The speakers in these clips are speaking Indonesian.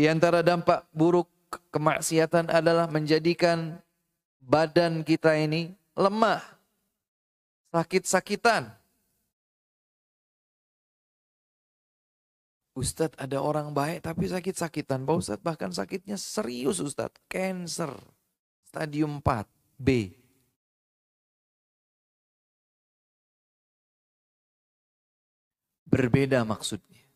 Di antara dampak buruk kemaksiatan adalah menjadikan badan kita ini lemah, sakit-sakitan. Ustadz ada orang baik tapi sakit-sakitan. Pak Ustadz bahkan sakitnya serius Ustadz. Cancer. Stadium 4. B. Berbeda maksudnya.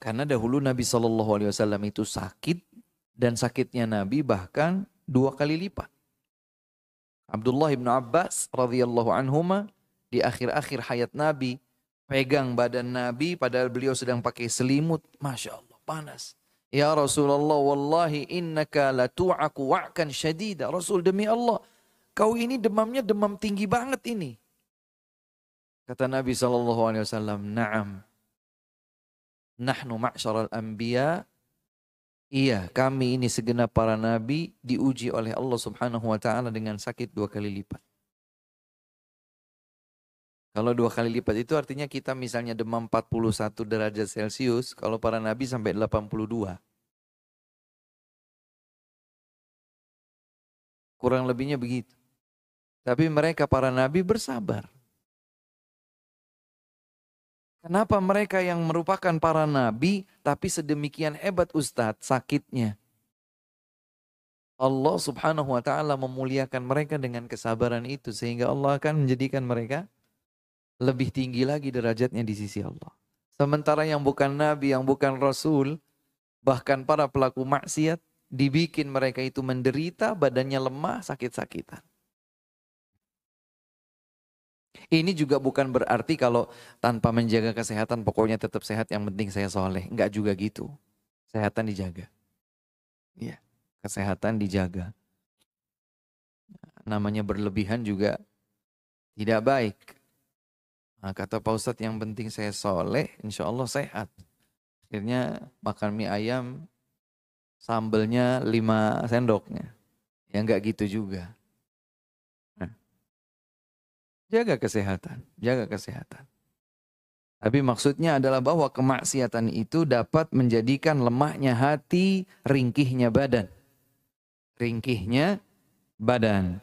Karena dahulu Nabi Shallallahu Alaihi Wasallam itu sakit dan sakitnya Nabi bahkan dua kali lipat. Abdullah bin Abbas radhiyallahu anhuma di akhir-akhir hayat Nabi pegang badan Nabi padahal beliau sedang pakai selimut. Masya Allah, panas. Ya Rasulullah, wallahi innaka latu'aku wa'kan syadida. Rasul demi Allah, kau ini demamnya demam tinggi banget ini. Kata Nabi SAW, Naam. Nahnu ma'syaral anbiya. Iya, kami ini segenap para nabi diuji oleh Allah Subhanahu wa taala dengan sakit dua kali lipat. Kalau dua kali lipat itu artinya kita misalnya demam 41 derajat Celcius, kalau para nabi sampai 82. Kurang lebihnya begitu. Tapi mereka para nabi bersabar. Kenapa mereka yang merupakan para nabi tapi sedemikian hebat Ustadz sakitnya? Allah subhanahu wa ta'ala memuliakan mereka dengan kesabaran itu sehingga Allah akan menjadikan mereka lebih tinggi lagi derajatnya di sisi Allah. Sementara yang bukan nabi, yang bukan rasul, bahkan para pelaku maksiat dibikin mereka itu menderita, badannya lemah, sakit-sakitan. Ini juga bukan berarti kalau tanpa menjaga kesehatan pokoknya tetap sehat yang penting saya soleh. Enggak juga gitu. Kesehatan dijaga. Iya, kesehatan dijaga. Namanya berlebihan juga tidak baik. Nah, kata Pak Ustadz yang penting saya soleh, insya Allah sehat. Akhirnya makan mie ayam, sambelnya lima sendoknya. Ya enggak gitu juga. Jaga kesehatan, jaga kesehatan. Tapi maksudnya adalah bahwa kemaksiatan itu dapat menjadikan lemahnya hati, ringkihnya badan. Ringkihnya badan.